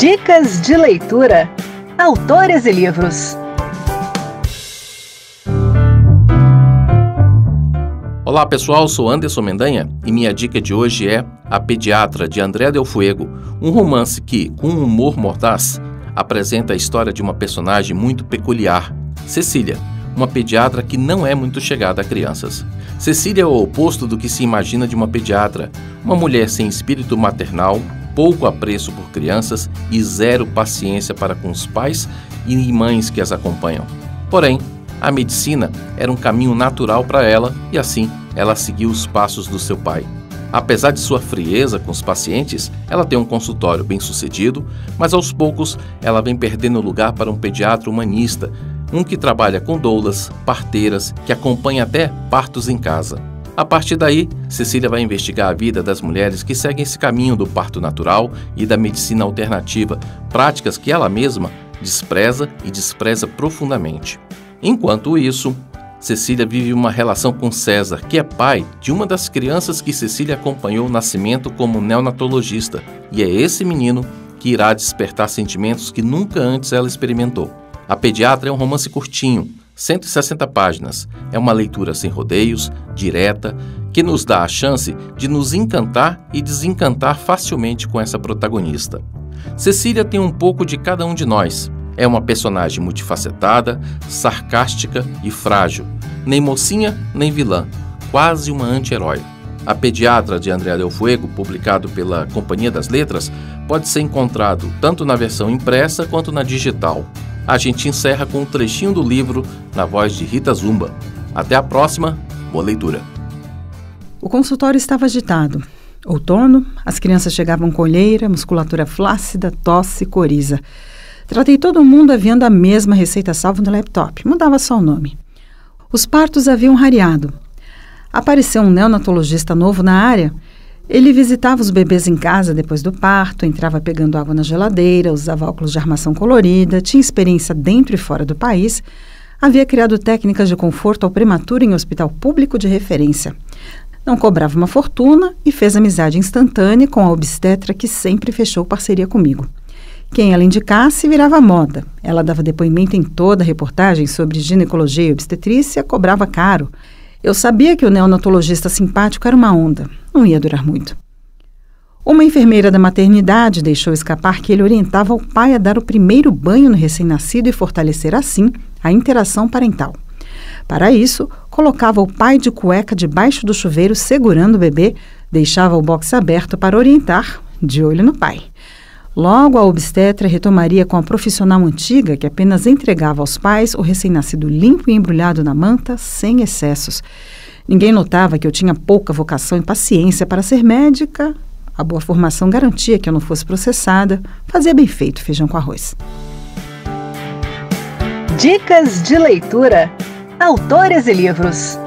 Dicas de leitura. Autores e livros. Olá pessoal, sou Anderson Mendanha e minha dica de hoje é A Pediatra de André Del Fuego, um romance que, com um humor mordaz, apresenta a história de uma personagem muito peculiar, Cecília, uma pediatra que não é muito chegada a crianças. Cecília é o oposto do que se imagina de uma pediatra, uma mulher sem espírito maternal, pouco apreço por crianças e zero paciência para com os pais e mães que as acompanham. Porém, a medicina era um caminho natural para ela e assim ela seguiu os passos do seu pai. Apesar de sua frieza com os pacientes, ela tem um consultório bem sucedido, mas aos poucos ela vem perdendo lugar para um pediatra humanista, um que trabalha com doulas, parteiras, que acompanha até partos em casa. A partir daí, Cecília vai investigar a vida das mulheres que seguem esse caminho do parto natural e da medicina alternativa, práticas que ela mesma despreza e despreza profundamente. Enquanto isso, Cecília vive uma relação com César, que é pai de uma das crianças que Cecília acompanhou o nascimento como neonatologista, e é esse menino que irá despertar sentimentos que nunca antes ela experimentou. A Pediatra é um romance curtinho, 160 páginas. É uma leitura sem rodeios, direta, que nos dá a chance de nos encantar e desencantar facilmente com essa protagonista. Cecília tem um pouco de cada um de nós. É uma personagem multifacetada, sarcástica e frágil. Nem mocinha, nem vilã. Quase uma anti-herói. A Pediatra de André Del Fuego, publicado pela Companhia das Letras, pode ser encontrado tanto na versão impressa quanto na digital a gente encerra com um trechinho do livro na voz de Rita Zumba. Até a próxima, boa leitura. O consultório estava agitado. Outono, as crianças chegavam com olheira, musculatura flácida, tosse, coriza. Tratei todo mundo havendo a mesma receita salva no laptop, mudava só o nome. Os partos haviam rareado. Apareceu um neonatologista novo na área ele visitava os bebês em casa depois do parto, entrava pegando água na geladeira, usava óculos de armação colorida, tinha experiência dentro e fora do país, havia criado técnicas de conforto ao prematuro em hospital público de referência. Não cobrava uma fortuna e fez amizade instantânea com a obstetra que sempre fechou parceria comigo. Quem ela indicasse virava moda. Ela dava depoimento em toda a reportagem sobre ginecologia e obstetrícia, cobrava caro. Eu sabia que o neonatologista simpático era uma onda. Não ia durar muito. Uma enfermeira da maternidade deixou escapar que ele orientava o pai a dar o primeiro banho no recém-nascido e fortalecer assim a interação parental. Para isso, colocava o pai de cueca debaixo do chuveiro segurando o bebê, deixava o box aberto para orientar, de olho no pai. Logo, a obstetra retomaria com a profissional antiga que apenas entregava aos pais o recém-nascido limpo e embrulhado na manta, sem excessos. Ninguém notava que eu tinha pouca vocação e paciência para ser médica. A boa formação garantia que eu não fosse processada. Fazia bem feito feijão com arroz. Dicas de leitura. Autores e livros.